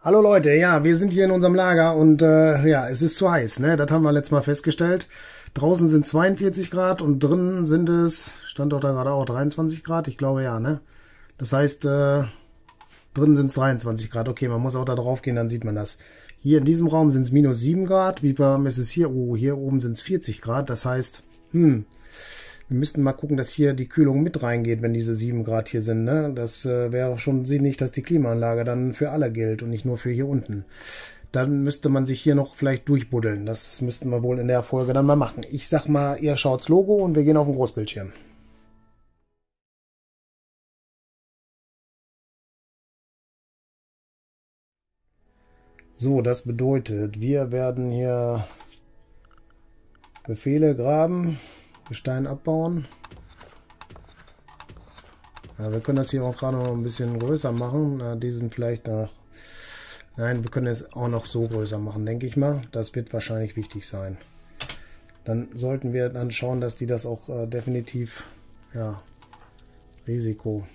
Hallo Leute, ja, wir sind hier in unserem Lager und äh, ja, es ist zu heiß, ne? Das haben wir letztes Mal festgestellt. Draußen sind 42 Grad und drinnen sind es, stand doch da gerade auch 23 Grad, ich glaube ja, ne? Das heißt, äh, drinnen sind es 23 Grad. Okay, man muss auch da drauf gehen, dann sieht man das. Hier in diesem Raum sind es minus 7 Grad. Wie warm ist es hier? Oh, hier oben sind es 40 Grad. Das heißt, hm, wir müssten mal gucken, dass hier die Kühlung mit reingeht, wenn diese 7 Grad hier sind. Ne? Das äh, wäre schon sinnig, dass die Klimaanlage dann für alle gilt und nicht nur für hier unten. Dann müsste man sich hier noch vielleicht durchbuddeln. Das müssten wir wohl in der Folge dann mal machen. Ich sag mal, ihr schaut's Logo und wir gehen auf den Großbildschirm. So, das bedeutet, wir werden hier Befehle graben. Gestein abbauen. Ja, wir können das hier auch gerade noch ein bisschen größer machen. Na, die sind vielleicht noch... Nein, wir können es auch noch so größer machen, denke ich mal. Das wird wahrscheinlich wichtig sein. Dann sollten wir dann schauen, dass die das auch äh, definitiv... Ja, Risiko.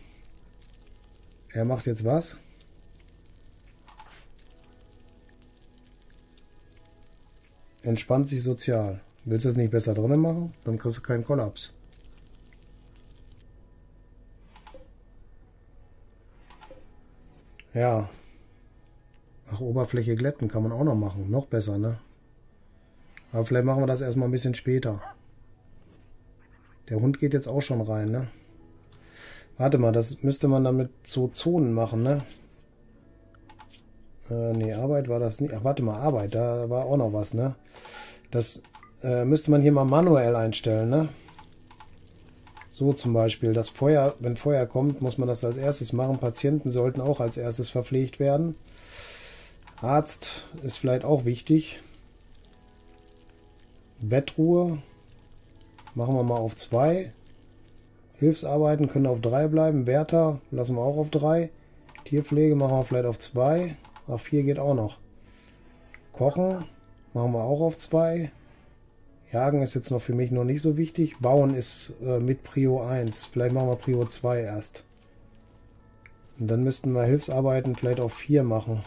Er macht jetzt was? Entspannt sich sozial. Willst du es nicht besser drinnen machen? Dann kriegst du keinen Kollaps. Ja. Ach, Oberfläche glätten kann man auch noch machen. Noch besser, ne? Aber vielleicht machen wir das erstmal ein bisschen später. Der Hund geht jetzt auch schon rein, ne? Warte mal, das müsste man dann mit so Zonen machen, ne? Äh, nee, Arbeit war das nicht. Ach, warte mal, Arbeit, da war auch noch was, ne? Das äh, müsste man hier mal manuell einstellen, ne? So zum Beispiel, das Feuer, wenn Feuer kommt, muss man das als erstes machen. Patienten sollten auch als erstes verpflegt werden. Arzt ist vielleicht auch wichtig. Bettruhe machen wir mal auf 2. Hilfsarbeiten können auf 3 bleiben. Wärter lassen wir auch auf 3. Tierpflege machen wir vielleicht auf 2. Auf 4 geht auch noch. Kochen machen wir auch auf 2. Jagen ist jetzt noch für mich noch nicht so wichtig. Bauen ist äh, mit Prio 1. Vielleicht machen wir Prio 2 erst. Und dann müssten wir Hilfsarbeiten vielleicht auf 4 machen.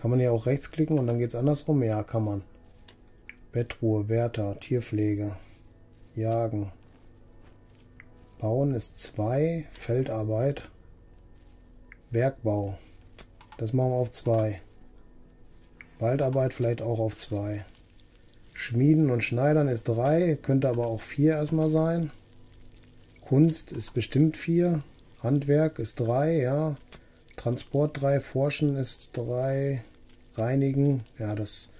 Kann man hier auch rechtsklicken und dann geht es andersrum? Ja, kann man. Bettruhe, Wärter, Tierpflege, Jagen. Bauen ist 2, Feldarbeit, Bergbau. Das machen wir auf 2. Waldarbeit vielleicht auch auf 2. Schmieden und Schneidern ist 3, könnte aber auch 4 erstmal sein. Kunst ist bestimmt 4. Handwerk ist 3, ja. Transport 3, Forschen ist 3. Reinigen, ja, das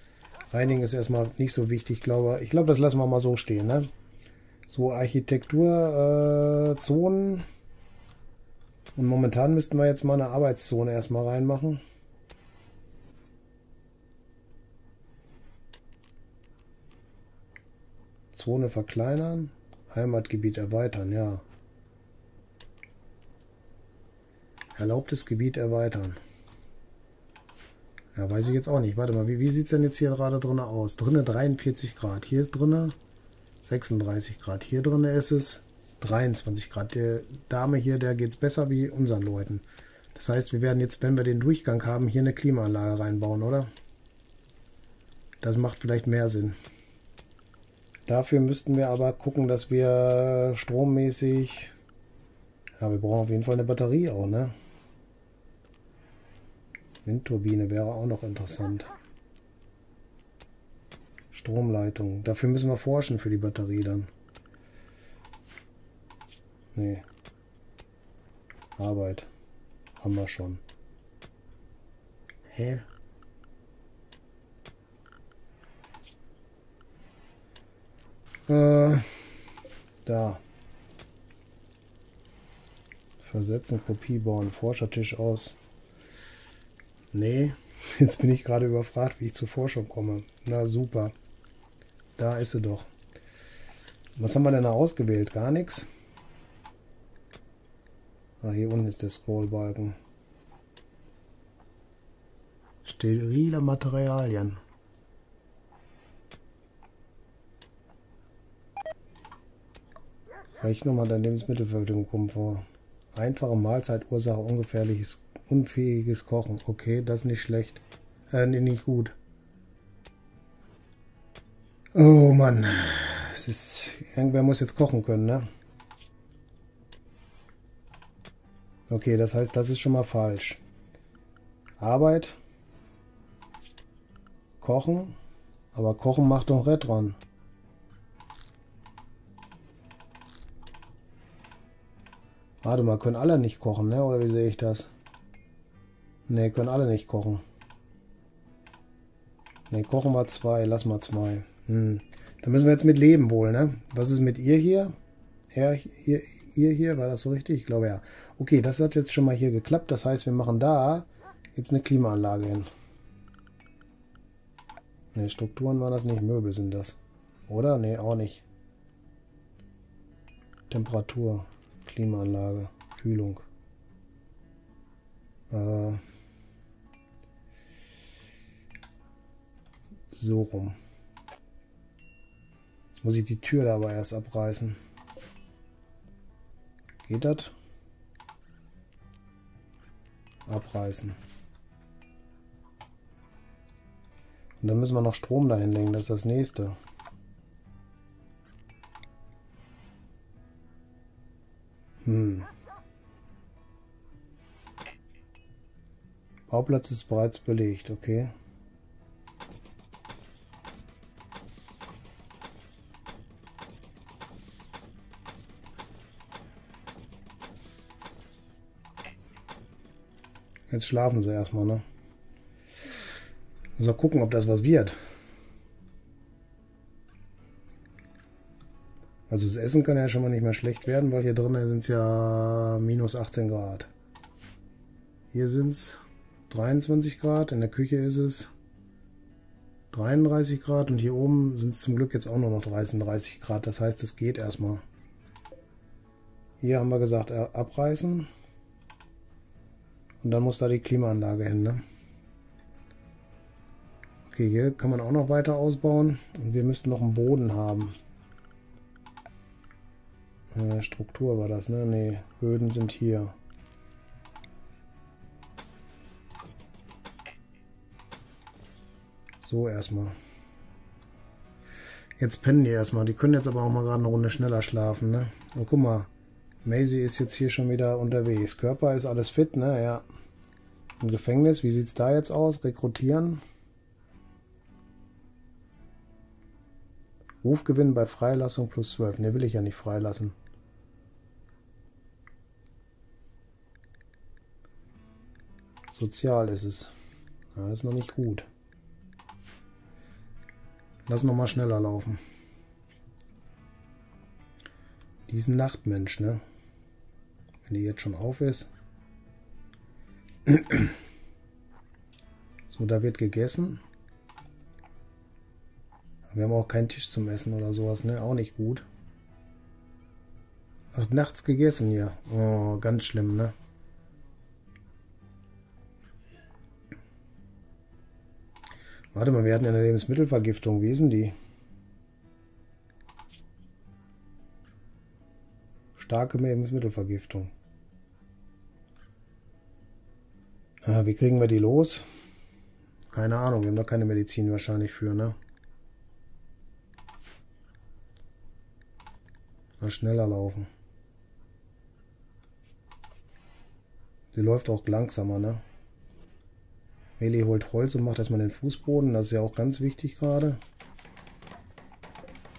Reinigen ist erstmal nicht so wichtig, glaube ich. glaube, das lassen wir mal so stehen, ne? So, Architekturzonen. Äh, und momentan müssten wir jetzt mal eine Arbeitszone erstmal reinmachen. Zone verkleinern, Heimatgebiet erweitern, ja. Erlaubtes Gebiet erweitern. Ja, weiß ich jetzt auch nicht. Warte mal, wie, wie sieht es denn jetzt hier gerade drin aus? Drinnen 43 Grad. Hier ist drinnen 36 Grad. Hier drinnen ist es 23 Grad. Der Dame hier, der geht es besser wie unseren Leuten. Das heißt, wir werden jetzt, wenn wir den Durchgang haben, hier eine Klimaanlage reinbauen, oder? Das macht vielleicht mehr Sinn. Dafür müssten wir aber gucken, dass wir strommäßig... Ja, wir brauchen auf jeden Fall eine Batterie auch, ne? Windturbine wäre auch noch interessant. Stromleitung. Dafür müssen wir forschen für die Batterie dann. Nee. Arbeit. Haben wir schon. Hä? Äh, da. Versetzen, Kopie bauen, Forschertisch aus. Nee, jetzt bin ich gerade überfragt, wie ich zur Forschung komme. Na super. Da ist sie doch. Was haben wir denn da ausgewählt? Gar nichts? Ah, hier unten ist der Scrollbalken. Sterile Materialien. Nochmal der Lebensmittelvergütung vor. Einfache Mahlzeit, Ursache ungefährliches, unfähiges Kochen. Okay, das ist nicht schlecht. Äh, nee, nicht gut. Oh Mann. Es ist. Irgendwer muss jetzt kochen können, ne? Okay, das heißt, das ist schon mal falsch. Arbeit. Kochen. Aber Kochen macht doch Retron. Warte mal, können alle nicht kochen, ne? Oder wie sehe ich das? Ne, können alle nicht kochen. Ne, kochen wir zwei. Lass mal zwei. Hm. Da müssen wir jetzt mit leben wohl, ne? Was ist mit ihr hier? Er hier, ihr hier? War das so richtig? Ich glaube ja. Okay, das hat jetzt schon mal hier geklappt. Das heißt, wir machen da jetzt eine Klimaanlage hin. Ne, Strukturen waren das nicht. Möbel sind das. Oder? Ne, auch nicht. Temperatur. Klimaanlage. Kühlung. Äh, so rum. Jetzt muss ich die Tür da aber erst abreißen. Geht das? Abreißen. Und dann müssen wir noch Strom dahin legen, das ist das nächste. Bauplatz ist bereits belegt, okay. Jetzt schlafen sie erstmal, ne? So gucken, ob das was wird. Also das Essen kann ja schon mal nicht mehr schlecht werden, weil hier drinnen sind es ja minus 18 Grad. Hier sind es 23 Grad, in der Küche ist es 33 Grad und hier oben sind es zum Glück jetzt auch nur noch 33 Grad. Das heißt, es geht erstmal. Hier haben wir gesagt, äh, abreißen. Und dann muss da die Klimaanlage hin. Ne? Okay, hier kann man auch noch weiter ausbauen. Und wir müssten noch einen Boden haben. Äh, Struktur war das, ne? Ne, Böden sind hier. So erstmal. Jetzt pennen die erstmal. Die können jetzt aber auch mal gerade eine Runde schneller schlafen, ne? Und guck mal. Maisie ist jetzt hier schon wieder unterwegs. Körper ist alles fit, ne? Ja. Im Gefängnis, wie sieht es da jetzt aus? Rekrutieren. Rufgewinn bei Freilassung plus 12. Ne, will ich ja nicht freilassen. Sozial ist es. Ja, ist noch nicht gut. Lass noch mal schneller laufen. Diesen Nachtmensch, ne? Wenn die jetzt schon auf ist. So, da wird gegessen. Wir haben auch keinen Tisch zum Essen oder sowas, ne? Auch nicht gut. Ach, nachts gegessen hier. Oh, ganz schlimm, ne? Warte mal, wir hatten eine Lebensmittelvergiftung. Wie ist denn die? Starke Lebensmittelvergiftung. Ja, wie kriegen wir die los? Keine Ahnung, wir haben da keine Medizin wahrscheinlich für, ne? Mal schneller laufen. Sie läuft auch langsamer, ne? Meli holt Holz und macht erstmal den Fußboden. Das ist ja auch ganz wichtig gerade.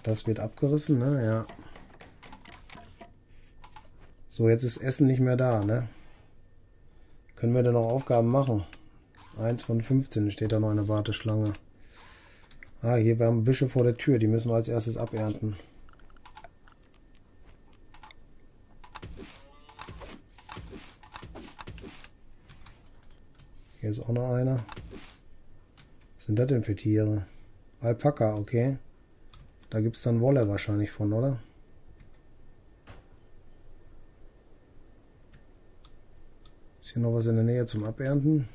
Das wird abgerissen, ne? Ja. So, jetzt ist Essen nicht mehr da, ne? Können wir denn noch Aufgaben machen? 1 von 15 steht da noch eine Warteschlange. Ah, hier wir haben Büsche vor der Tür, die müssen wir als erstes abernten. Hier ist auch noch einer. Was sind das denn für Tiere? Alpaka, okay. Da gibt es dann Wolle wahrscheinlich von, oder? Ist hier noch was in der Nähe zum Abernten?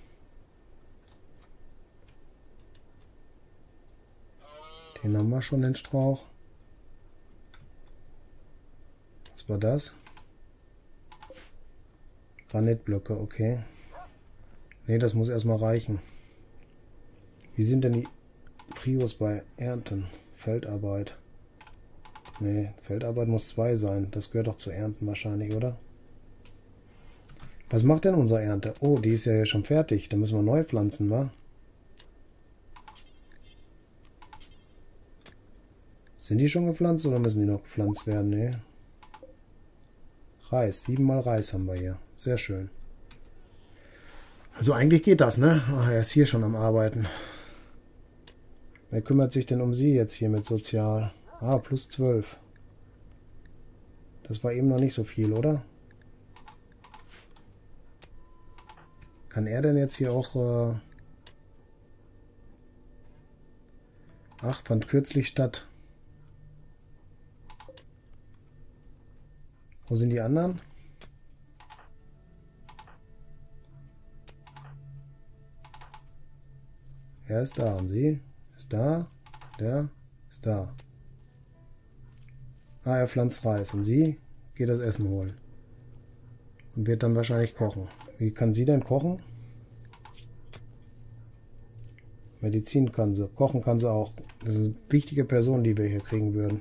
Den haben wir schon, den Strauch. Was war das? Granitblöcke, okay. Ne, das muss erstmal reichen. Wie sind denn die Prios bei Ernten? Feldarbeit. Ne, Feldarbeit muss zwei sein. Das gehört doch zu Ernten wahrscheinlich, oder? Was macht denn unsere Ernte? Oh, die ist ja schon fertig. Da müssen wir neu pflanzen, wa? Sind die schon gepflanzt oder müssen die noch gepflanzt werden? Nee. Reis. Siebenmal Reis haben wir hier. Sehr schön. Also eigentlich geht das, ne? Ach, er ist hier schon am Arbeiten. Wer kümmert sich denn um sie jetzt hier mit Sozial? Ah, plus 12. Das war eben noch nicht so viel, oder? Kann er denn jetzt hier auch... Äh Ach, fand kürzlich statt. Wo sind die anderen? Er ist da und sie ist da. Der ist da. Ah, er pflanzt Reis und sie geht das Essen holen. Und wird dann wahrscheinlich kochen. Wie kann sie denn kochen? Medizin kann sie. Kochen kann sie auch. Das ist eine wichtige Person, die wir hier kriegen würden.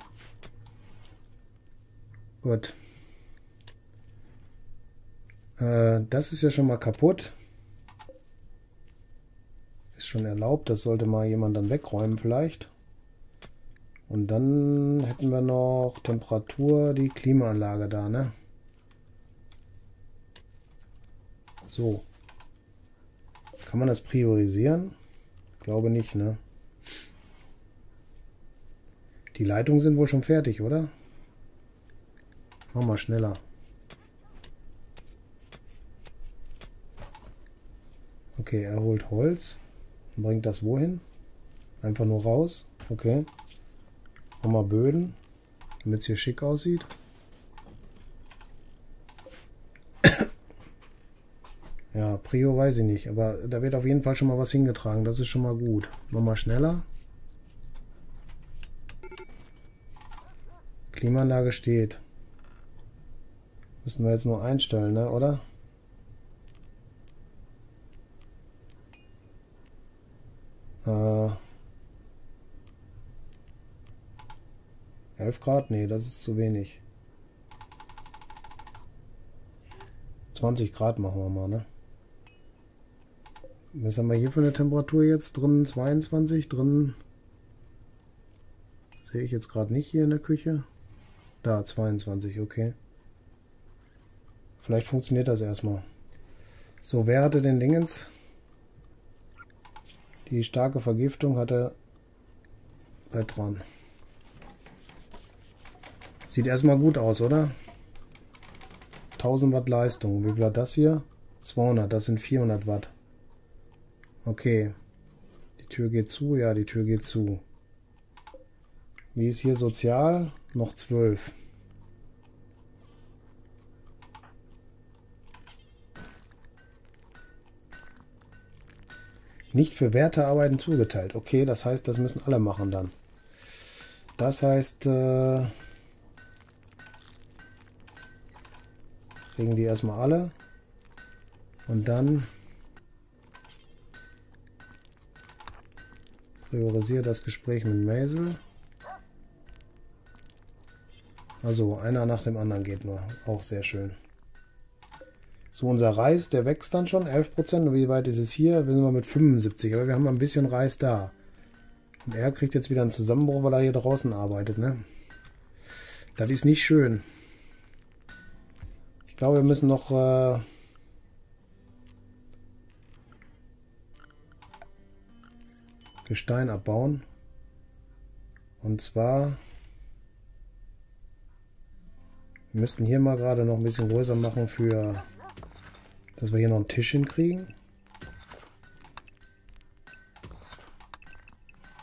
Gut. Äh, das ist ja schon mal kaputt. Schon erlaubt, das sollte mal jemand dann wegräumen vielleicht. Und dann hätten wir noch Temperatur, die Klimaanlage da, ne? So. Kann man das priorisieren? Glaube nicht, ne? Die Leitungen sind wohl schon fertig, oder? Mach mal schneller. Okay, er holt Holz und bringt das wohin? Einfach nur raus. Okay. Nochmal Böden, damit es hier schick aussieht. ja, Prio weiß ich nicht, aber da wird auf jeden Fall schon mal was hingetragen. Das ist schon mal gut. Nochmal schneller. Klimaanlage steht. Müssen wir jetzt nur einstellen, ne, oder? 11 Grad? Nee, das ist zu wenig. 20 Grad machen wir mal, ne? Was haben wir hier für eine Temperatur jetzt? Drin 22, drin sehe ich jetzt gerade nicht hier in der Küche. Da, 22, okay. Vielleicht funktioniert das erstmal. So, wer hatte den Dingens? Die starke Vergiftung hatte Retron. Sieht erstmal gut aus, oder? 1000 Watt Leistung. Wie viel hat das hier? 200, das sind 400 Watt. Okay. Die Tür geht zu, ja, die Tür geht zu. Wie ist hier sozial? Noch 12. Nicht für Wertearbeiten zugeteilt. Okay, das heißt, das müssen alle machen dann. Das heißt, äh, kriegen die erstmal alle. Und dann priorisiere das Gespräch mit Maisel. Also einer nach dem anderen geht nur. Auch sehr schön. So, unser Reis, der wächst dann schon 11%. Und wie weit ist es hier? Wir sind mal mit 75, aber wir haben ein bisschen Reis da. Und er kriegt jetzt wieder einen Zusammenbruch, weil er hier draußen arbeitet, ne? Das ist nicht schön. Glaube, wir müssen noch... Äh Gestein abbauen. Und zwar... Wir müssten hier mal gerade noch ein bisschen größer machen für dass wir hier noch einen Tisch hinkriegen.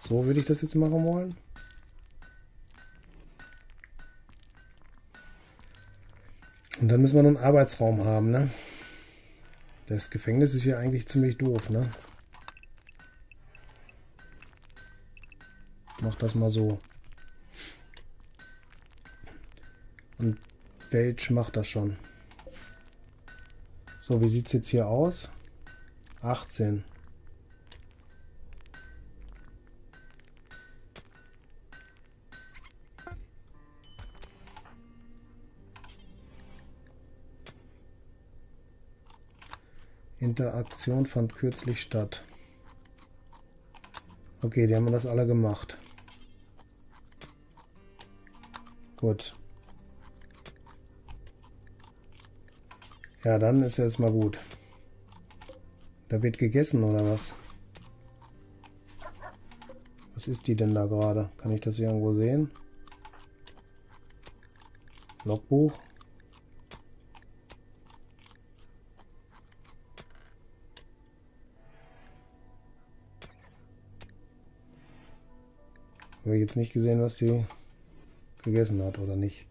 So würde ich das jetzt machen wollen. Und dann müssen wir noch einen Arbeitsraum haben, ne? Das Gefängnis ist hier eigentlich ziemlich doof, ne? Mach das mal so. Und Page macht das schon. So, wie sieht es jetzt hier aus? 18. Interaktion fand kürzlich statt. Okay, die haben das alle gemacht. Gut. Ja, dann ist es mal gut. Da wird gegessen oder was? Was ist die denn da gerade? Kann ich das irgendwo sehen? Logbuch. Habe ich jetzt nicht gesehen, was die gegessen hat oder nicht.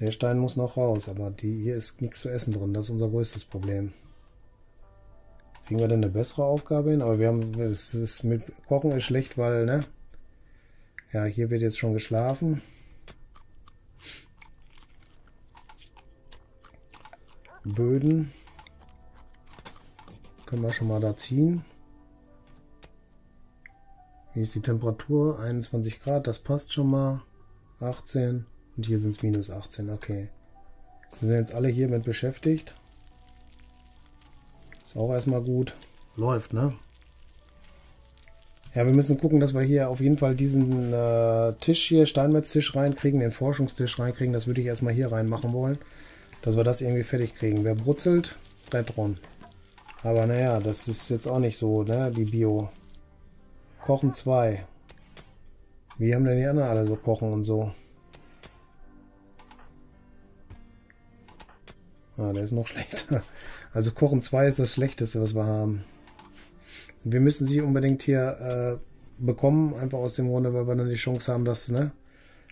Der Stein muss noch raus, aber die, hier ist nichts zu essen drin. Das ist unser größtes Problem. Kriegen wir dann eine bessere Aufgabe hin? Aber wir haben, es ist mit Kochen ist schlecht, weil, ne? Ja, hier wird jetzt schon geschlafen. Böden. Können wir schon mal da ziehen. Hier ist die Temperatur 21 Grad, das passt schon mal. 18 und hier sind es minus 18, okay. Sie sind jetzt alle hier mit beschäftigt. Ist auch erstmal gut. Läuft, ne? Ja, wir müssen gucken, dass wir hier auf jeden Fall diesen äh, Tisch hier, Steinmetztisch reinkriegen, den Forschungstisch reinkriegen. Das würde ich erstmal hier reinmachen wollen. Dass wir das irgendwie fertig kriegen. Wer brutzelt, Retron. Aber naja, das ist jetzt auch nicht so, ne? Die Bio. Kochen 2. Wie haben denn die anderen alle so kochen und so? Ah, der ist noch schlechter. Also Kochen 2 ist das Schlechteste, was wir haben. Wir müssen sie unbedingt hier äh, bekommen, einfach aus dem Grunde, weil wir dann die Chance haben, dass ne,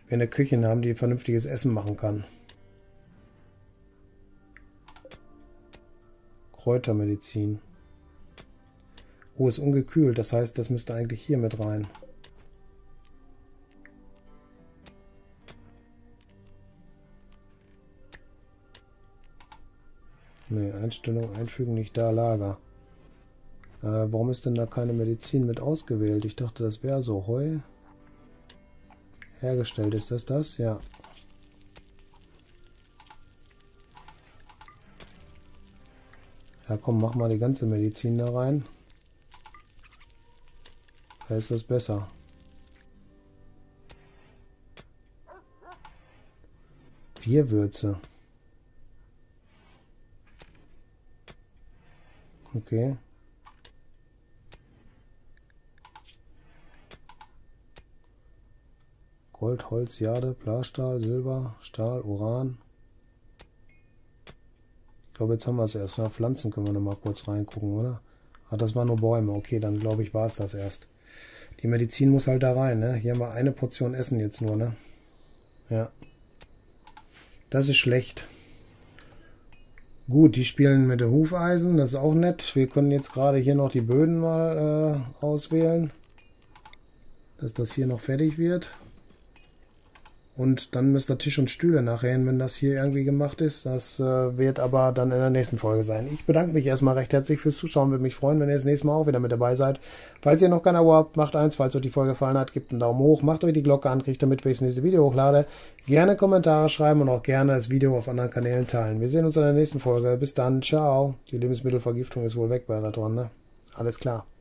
wir eine Küche haben, die vernünftiges Essen machen kann. Kräutermedizin. Oh, ist ungekühlt, das heißt, das müsste eigentlich hier mit rein. Ne, Einstellung einfügen, nicht da, Lager. Äh, warum ist denn da keine Medizin mit ausgewählt? Ich dachte, das wäre so. Heu. Hergestellt, ist das das? Ja. Ja, komm, mach mal die ganze Medizin da rein. Da ist das besser. Bierwürze. Okay. Gold, Holz, Jade, Blastahl, Silber, Stahl, Uran. Ich glaube, jetzt haben wir es erst. Ja, Pflanzen können wir noch mal kurz reingucken, oder? Ah, das waren nur Bäume. Okay, dann glaube ich, war es das erst. Die Medizin muss halt da rein, ne? Hier haben wir eine Portion Essen jetzt nur, ne? Ja. Das ist schlecht. Gut, die spielen mit dem Hufeisen, das ist auch nett. Wir können jetzt gerade hier noch die Böden mal äh, auswählen, dass das hier noch fertig wird. Und dann müsst ihr Tisch und Stühle nachher hin, wenn das hier irgendwie gemacht ist. Das äh, wird aber dann in der nächsten Folge sein. Ich bedanke mich erstmal recht herzlich fürs Zuschauen. Würde mich freuen, wenn ihr das nächste Mal auch wieder mit dabei seid. Falls ihr noch kein Abo habt, macht eins. Falls euch die Folge gefallen hat, gebt einen Daumen hoch. Macht euch die Glocke an, kriegt damit, wenn ich das nächste Video hochlade. Gerne Kommentare schreiben und auch gerne das Video auf anderen Kanälen teilen. Wir sehen uns in der nächsten Folge. Bis dann. Ciao. Die Lebensmittelvergiftung ist wohl weg bei Radon, ne? Alles klar.